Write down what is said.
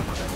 Armor.